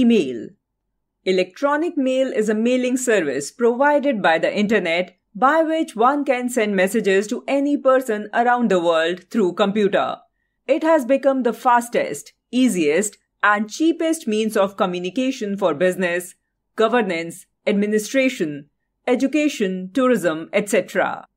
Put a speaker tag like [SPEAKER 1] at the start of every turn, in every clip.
[SPEAKER 1] Email Electronic mail is a mailing service provided by the internet by which one can send messages to any person around the world through computer. It has become the fastest, easiest, and cheapest means of communication for business, governance, administration, education, tourism, etc.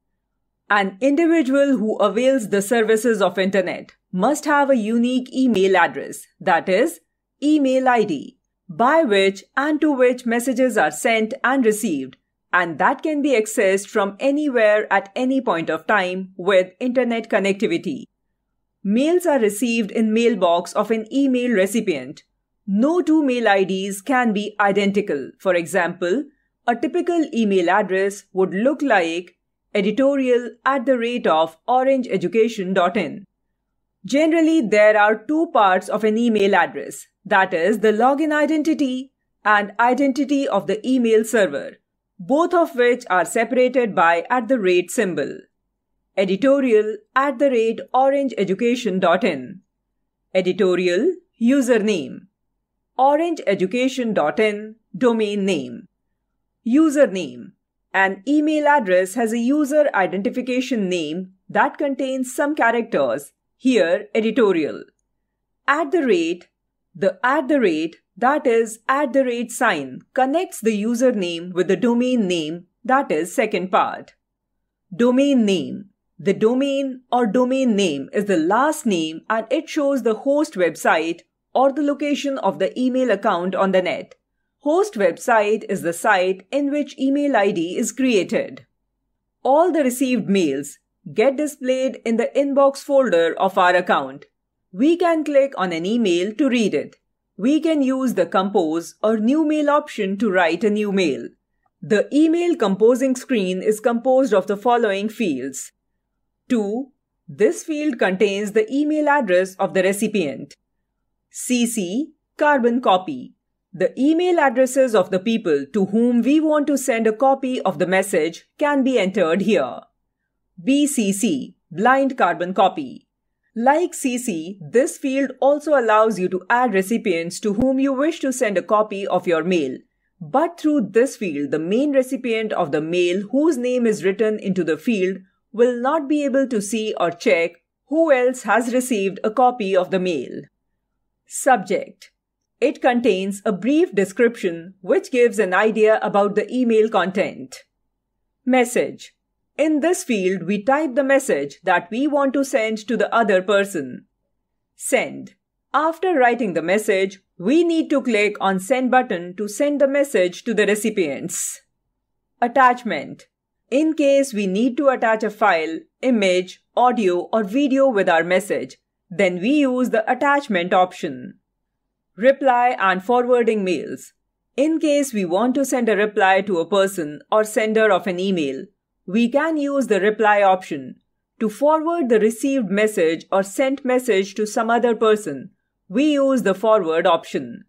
[SPEAKER 1] An individual who avails the services of internet must have a unique email address, that is, email ID, by which and to which messages are sent and received, and that can be accessed from anywhere at any point of time with internet connectivity. Mails are received in mailbox of an email recipient. No two mail IDs can be identical. For example, a typical email address would look like editorial at the rate of orangeeducation.in. Generally, there are two parts of an email address, that is the login identity and identity of the email server, both of which are separated by at the rate symbol editorial at the rate orangeeducation.in. Editorial username orangeeducation.in domain name. Username An email address has a user identification name that contains some characters, here editorial. At the rate, the at the rate, that is at the rate sign, connects the username with the domain name, that is second part. Domain name the domain or domain name is the last name and it shows the host website or the location of the email account on the net. Host website is the site in which email ID is created. All the received mails get displayed in the inbox folder of our account. We can click on an email to read it. We can use the compose or new mail option to write a new mail. The email composing screen is composed of the following fields To. This field contains the email address of the recipient. CC Carbon copy. The email addresses of the people to whom we want to send a copy of the message can be entered here. BCC Blind carbon copy. Like CC, this field also allows you to add recipients to whom you wish to send a copy of your mail. But through this field, the main recipient of the mail whose name is written into the field will not be able to see or check who else has received a copy of the mail. Subject It contains a brief description which gives an idea about the email content. Message In this field, we type the message that we want to send to the other person. Send After writing the message, we need to click on Send button to send the message to the recipients. Attachment in case we need to attach a file, image, audio or video with our message, then we use the attachment option. Reply and forwarding mails. In case we want to send a reply to a person or sender of an email, we can use the reply option. To forward the received message or sent message to some other person, we use the forward option.